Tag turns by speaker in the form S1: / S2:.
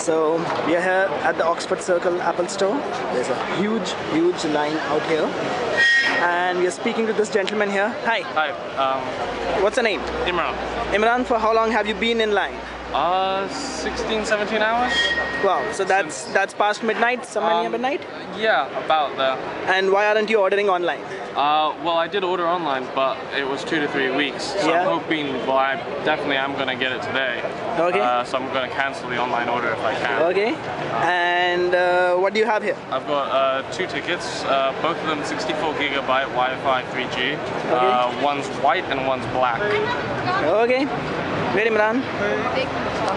S1: So we are here at the Oxford Circus Apple Store. There's a huge, huge line out here. And we are speaking to this gentleman here. Hi,
S2: Hi, um,
S1: what's your name?
S2: Imran.
S1: Imran, for how long have you been in line?
S2: Uh, 16, 17 hours?
S1: Wow, so that's
S2: Since-
S1: that's past midnight, somewhere near
S2: Um,
S1: midnight?
S2: Yeah, about there.
S1: And why aren't you ordering online?
S2: Uh, well, I did order online, but it was two to three weeks. So
S1: Yeah.
S2: I'm hoping, well, I definitely am going to get it today.
S1: Okay.
S2: Uh, so I'm going to cancel the online order if I can.
S1: Okay. And uh, what do you have here?
S2: I've got uh, two tickets, uh, both of them 64 gigabyte Wi-Fi 3G. Uh, one's white and one's black.
S1: Okay. Wait, Imran. Thank you.